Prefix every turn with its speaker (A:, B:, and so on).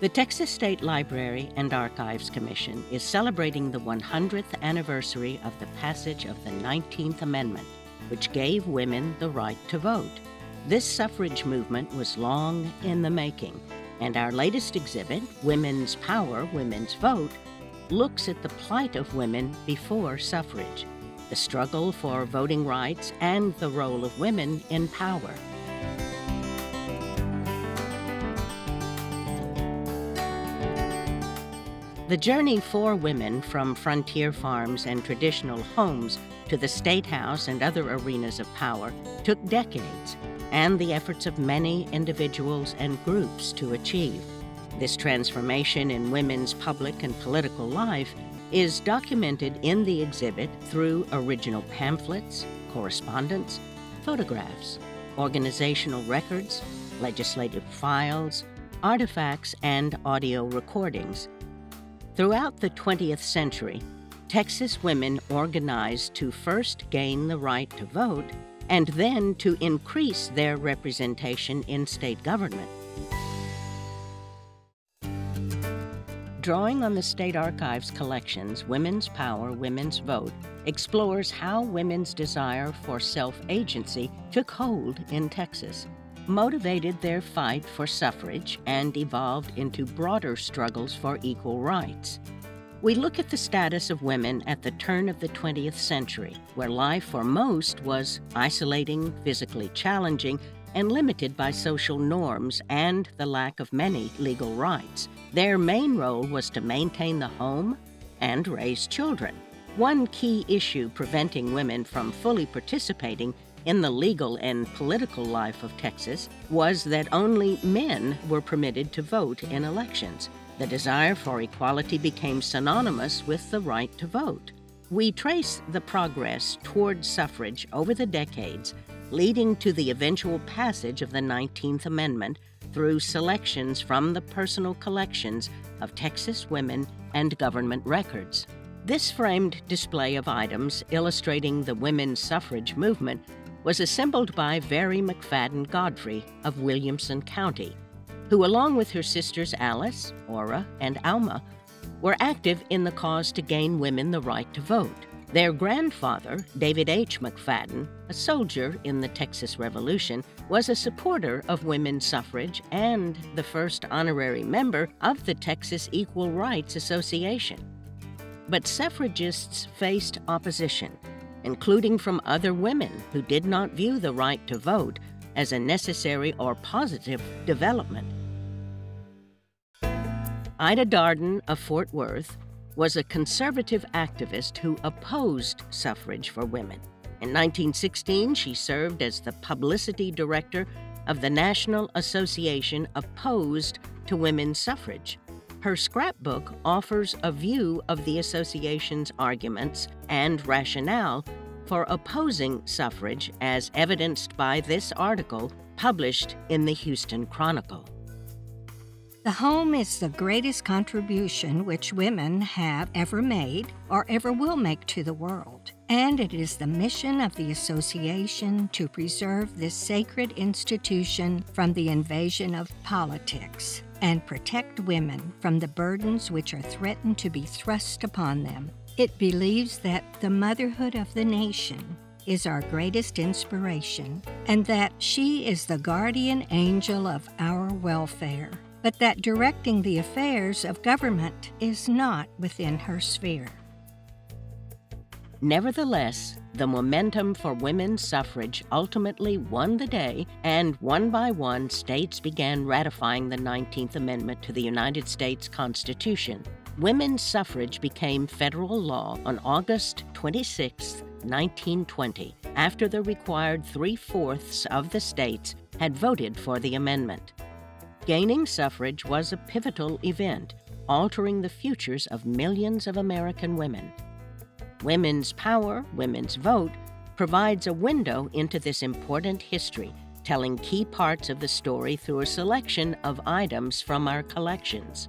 A: The Texas State Library and Archives Commission is celebrating the 100th anniversary of the passage of the 19th Amendment, which gave women the right to vote. This suffrage movement was long in the making, and our latest exhibit, Women's Power, Women's Vote, looks at the plight of women before suffrage, the struggle for voting rights, and the role of women in power. The journey for women from frontier farms and traditional homes to the State House and other arenas of power took decades and the efforts of many individuals and groups to achieve. This transformation in women's public and political life is documented in the exhibit through original pamphlets, correspondence, photographs, organizational records, legislative files, artifacts, and audio recordings Throughout the 20th century, Texas women organized to first gain the right to vote and then to increase their representation in state government. Drawing on the State Archives collections, Women's Power, Women's Vote explores how women's desire for self agency took hold in Texas motivated their fight for suffrage and evolved into broader struggles for equal rights. We look at the status of women at the turn of the 20th century, where life for most was isolating, physically challenging, and limited by social norms and the lack of many legal rights. Their main role was to maintain the home and raise children. One key issue preventing women from fully participating in the legal and political life of Texas was that only men were permitted to vote in elections. The desire for equality became synonymous with the right to vote. We trace the progress toward suffrage over the decades, leading to the eventual passage of the 19th Amendment through selections from the personal collections of Texas women and government records. This framed display of items illustrating the women's suffrage movement was assembled by Very McFadden Godfrey of Williamson County, who, along with her sisters Alice, Ora, and Alma, were active in the cause to gain women the right to vote. Their grandfather, David H. McFadden, a soldier in the Texas Revolution, was a supporter of women's suffrage and the first honorary member of the Texas Equal Rights Association. But suffragists faced opposition including from other women who did not view the right to vote as a necessary or positive development. Ida Darden of Fort Worth was a conservative activist who opposed suffrage for women. In 1916, she served as the publicity director of the National Association Opposed to Women's Suffrage. Her scrapbook offers a view of the association's arguments and rationale for opposing suffrage, as evidenced by this article published in the Houston Chronicle.
B: The home is the greatest contribution which women have ever made or ever will make to the world. And it is the mission of the association to preserve this sacred institution from the invasion of politics and protect women from the burdens which are threatened to be thrust upon them. It believes that the motherhood of the nation is our greatest inspiration and that she is the guardian angel of our welfare, but that directing the affairs of government is not within her sphere.
A: Nevertheless, the momentum for women's suffrage ultimately won the day, and one by one, states began ratifying the 19th Amendment to the United States Constitution. Women's suffrage became federal law on August 26, 1920, after the required three fourths of the states had voted for the amendment. Gaining suffrage was a pivotal event, altering the futures of millions of American women. Women's Power, Women's Vote provides a window into this important history, telling key parts of the story through a selection of items from our collections.